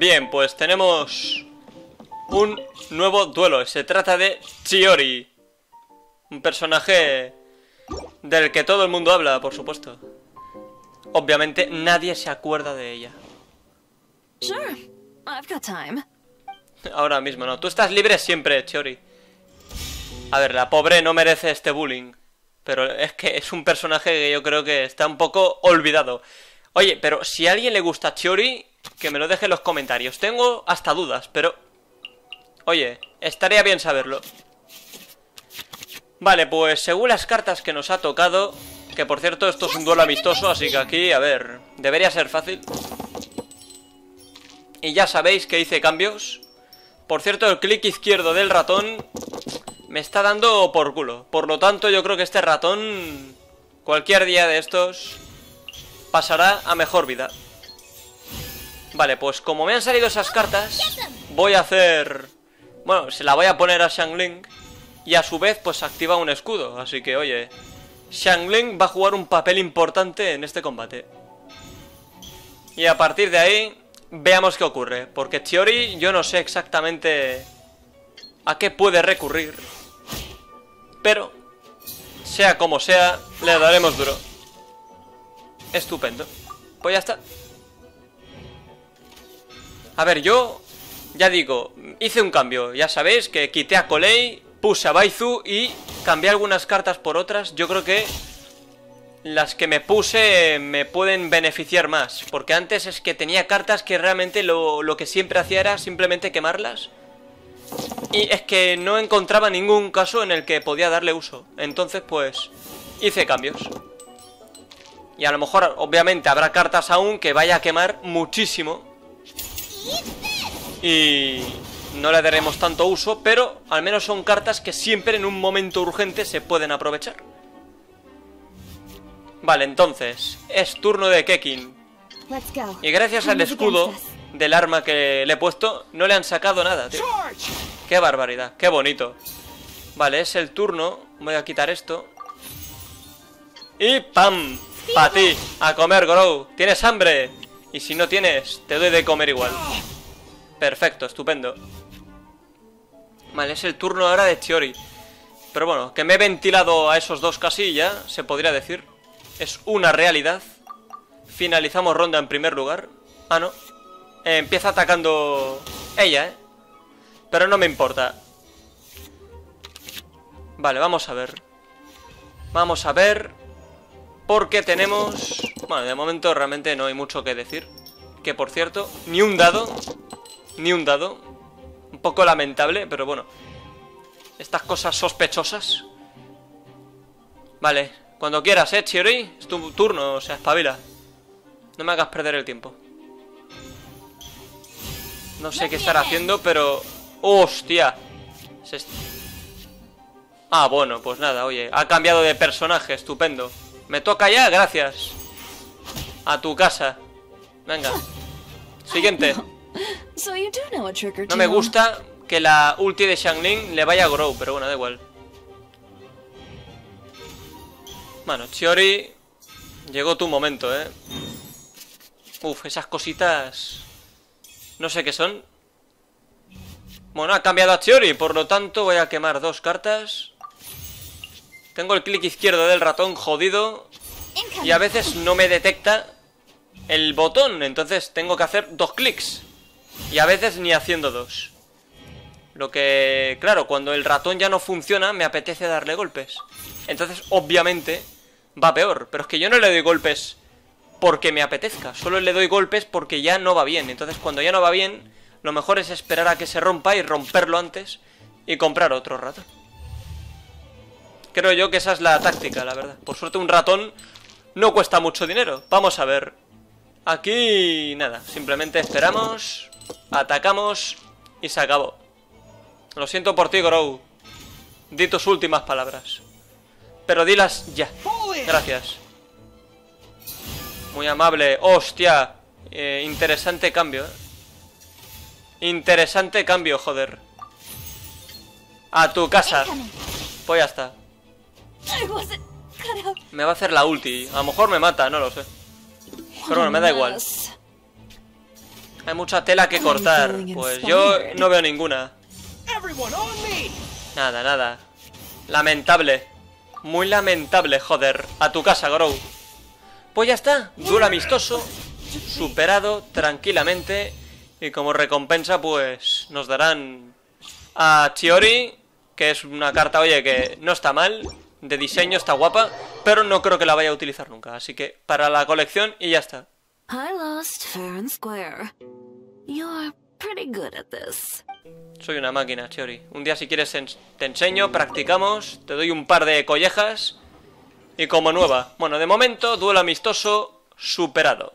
Bien, pues tenemos un nuevo duelo. Se trata de Chiori. Un personaje del que todo el mundo habla, por supuesto. Obviamente nadie se acuerda de ella. Ahora mismo no. Tú estás libre siempre, Chiori. A ver, la pobre no merece este bullying. Pero es que es un personaje que yo creo que está un poco olvidado. Oye, pero si a alguien le gusta Chiori, que me lo deje en los comentarios. Tengo hasta dudas, pero... Oye, estaría bien saberlo. Vale, pues según las cartas que nos ha tocado... Que por cierto, esto es un duelo amistoso, así que aquí, a ver... Debería ser fácil. Y ya sabéis que hice cambios. Por cierto, el clic izquierdo del ratón me está dando por culo. Por lo tanto, yo creo que este ratón, cualquier día de estos, pasará a mejor vida. Vale, pues como me han salido esas cartas, voy a hacer... Bueno, se la voy a poner a Xiangling y a su vez pues activa un escudo. Así que, oye, Xiangling va a jugar un papel importante en este combate. Y a partir de ahí, veamos qué ocurre. Porque Chiori yo no sé exactamente a qué puede recurrir. Pero, sea como sea, le daremos duro. Estupendo. Pues ya está. A ver, yo, ya digo, hice un cambio. Ya sabéis que quité a Kolei, puse a Baizu y cambié algunas cartas por otras. Yo creo que las que me puse me pueden beneficiar más. Porque antes es que tenía cartas que realmente lo, lo que siempre hacía era simplemente quemarlas. Y es que no encontraba ningún caso en el que podía darle uso. Entonces, pues, hice cambios. Y a lo mejor, obviamente, habrá cartas aún que vaya a quemar muchísimo. Y no le daremos tanto uso, pero al menos son cartas que siempre en un momento urgente se pueden aprovechar. Vale, entonces, es turno de Kekin. Y gracias al escudo del arma que le he puesto, no le han sacado nada, tío. Qué barbaridad, qué bonito. Vale, es el turno. Voy a quitar esto. Y ¡pam! ¡Para ti! ¡A comer, Grow! ¿Tienes hambre? Y si no tienes, te doy de comer igual. Perfecto, estupendo. Vale, es el turno ahora de Chiori. Pero bueno, que me he ventilado a esos dos casi ya, se podría decir. Es una realidad. Finalizamos ronda en primer lugar. Ah, no. Eh, empieza atacando ella, ¿eh? Pero no me importa. Vale, vamos a ver. Vamos a ver. Porque tenemos... Bueno, de momento realmente no hay mucho que decir. Que por cierto, ni un dado. Ni un dado. Un poco lamentable, pero bueno. Estas cosas sospechosas. Vale, cuando quieras, eh, Chiori. Es tu turno, o sea, espabila. No me hagas perder el tiempo. No sé qué estará haciendo, pero... ¡Hostia! Ah, bueno, pues nada, oye. Ha cambiado de personaje, estupendo. Me toca ya, gracias. A tu casa. Venga. Siguiente. No me gusta que la ulti de Xiangling le vaya a Grow, pero bueno, da igual. Bueno, Chiori... Llegó tu momento, ¿eh? Uf, esas cositas... No sé qué son. Bueno, ha cambiado a Chiori, por lo tanto voy a quemar dos cartas. Tengo el clic izquierdo del ratón jodido y a veces no me detecta el botón, entonces tengo que hacer dos clics. Y a veces ni haciendo dos. Lo que, claro, cuando el ratón ya no funciona, me apetece darle golpes. Entonces, obviamente, va peor. Pero es que yo no le doy golpes porque me apetezca. Solo le doy golpes porque ya no va bien. Entonces, cuando ya no va bien, lo mejor es esperar a que se rompa y romperlo antes y comprar otro ratón. Creo yo que esa es la táctica, la verdad. Por suerte un ratón no cuesta mucho dinero. Vamos a ver. Aquí nada, simplemente esperamos, atacamos y se acabó. Lo siento por ti, Grow. Di tus últimas palabras. Pero dilas ya. Gracias. Muy amable. ¡Hostia! Eh, interesante cambio, ¿eh? Interesante cambio, joder. A tu casa. Pues ya está. Me va a hacer la ulti. A lo mejor me mata, no lo sé. Pero bueno, me da igual. Hay mucha tela que cortar. Pues yo no veo ninguna. Nada, nada. Lamentable. Muy lamentable, joder. A tu casa, Grow. Pues ya está. Duelo amistoso. Superado tranquilamente. Y como recompensa, pues nos darán a Chiori, que es una carta, oye, que no está mal. De diseño está guapa, pero no creo que la vaya a utilizar nunca. Así que para la colección y ya está. I lost fair and square. You're pretty good at this. Soy una máquina, Chiori. Un día si quieres te enseño, practicamos, te doy un par de collejas y como nueva. Bueno, de momento, duelo amistoso superado.